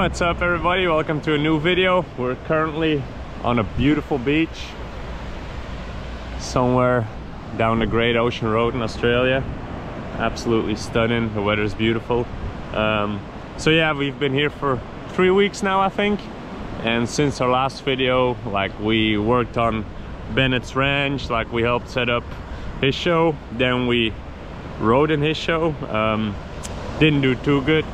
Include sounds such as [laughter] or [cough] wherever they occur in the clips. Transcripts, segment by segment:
What's up everybody? Welcome to a new video. We're currently on a beautiful beach somewhere down the Great Ocean Road in Australia. Absolutely stunning. The weather is beautiful. Um, so yeah, we've been here for three weeks now, I think. And since our last video, like we worked on Bennett's Ranch, like we helped set up his show. Then we rode in his show. Um, didn't do too good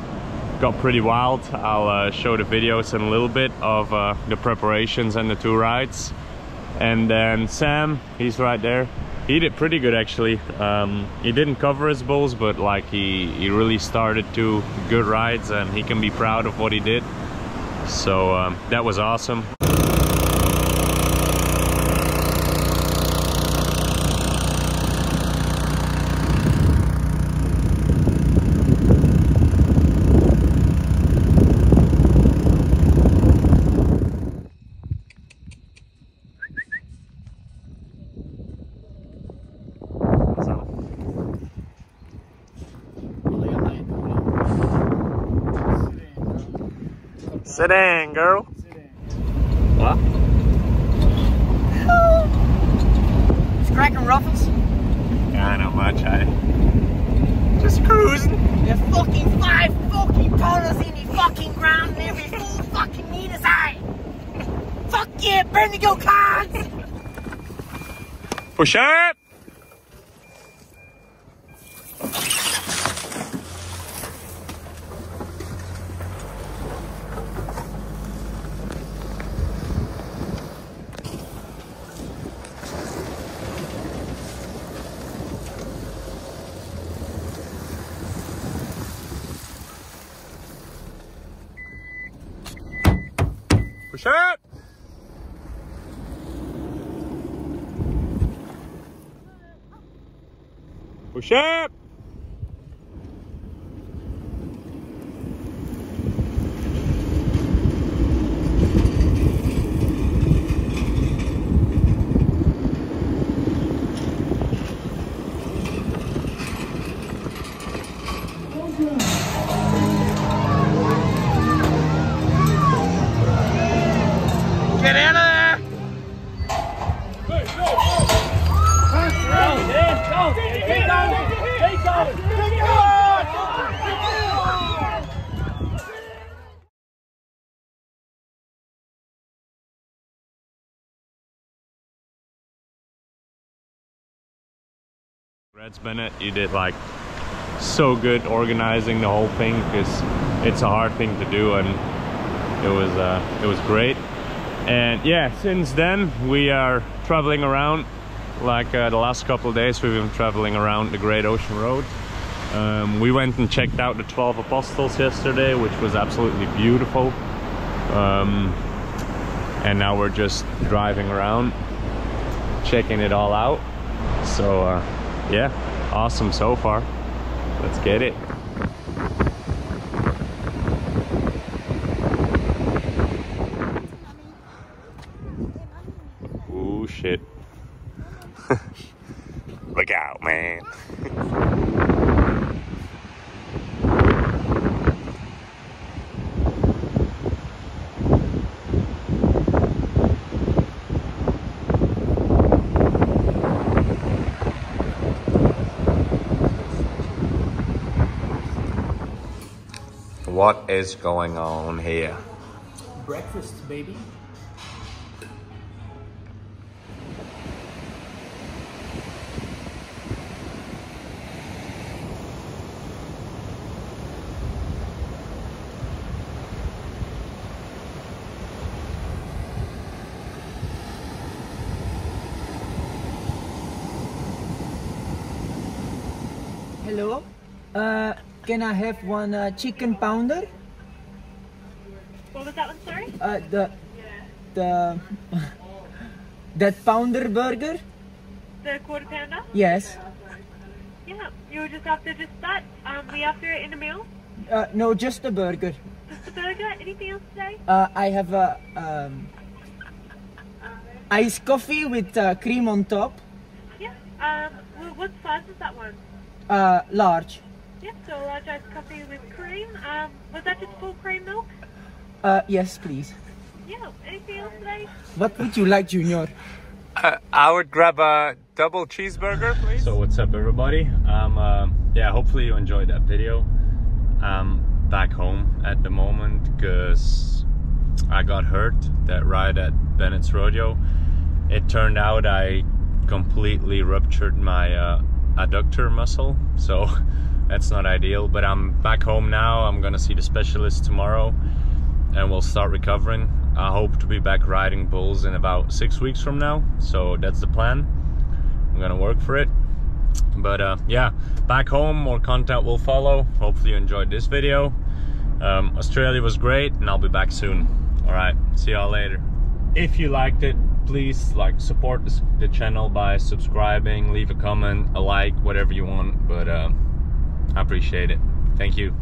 got pretty wild. I'll uh, show the videos in a little bit of uh, the preparations and the two rides. And then Sam, he's right there. He did pretty good actually. Um, he didn't cover his bulls, but like he, he really started two good rides and he can be proud of what he did. So um, that was awesome. Sit in, girl. What? It's cracking ruffles. Yeah, not much, I just cruising. There's fucking five fucking pounders in the fucking ground and every full fucking need meter's high. Fuck yeah, burn the go cards! Push up. Push up. Push up. Reds Bennett, you did like so good organizing the whole thing because it's a hard thing to do and it was uh, it was great. And yeah, since then we are traveling around. Like uh, the last couple days, we've been traveling around the Great Ocean Road. Um, we went and checked out the 12 Apostles yesterday, which was absolutely beautiful. Um, and now we're just driving around, checking it all out. So uh, yeah, awesome so far. Let's get it. Oh shit. [laughs] Look out, man. What is going on here? Breakfast, baby. Hello. Uh, can I have one uh, chicken pounder? What was that one, sorry? Uh, the the [laughs] that pounder burger? The quarter pounder? Yes. Yeah. You were just after just that? Um, we after it in a meal? Uh, no, just a burger. Just the burger? Anything else today? Uh, I have a um, iced coffee with uh, cream on top. Yeah. Um, what size is that one? Uh, large. Yeah, so a large iced coffee with cream. Um, was that just full cream milk? Uh, yes, please. Yeah. Anything else today? What would you like, Junior? Uh, I would grab a double cheeseburger, please. So what's up, everybody? Um, uh, yeah, hopefully you enjoyed that video. I'm back home at the moment because I got hurt that ride at Bennett's Rodeo. It turned out I completely ruptured my uh, adductor muscle, so [laughs] that's not ideal. But I'm back home now. I'm gonna see the specialist tomorrow, and we'll start recovering. I hope to be back riding bulls in about six weeks from now. So that's the plan. I'm gonna work for it. But uh, yeah, back home, more content will follow. Hopefully you enjoyed this video. Um, Australia was great, and I'll be back soon. All right, see y'all later. If you liked it, please like support the channel by subscribing, leave a comment, a like, whatever you want. But uh, I appreciate it. Thank you.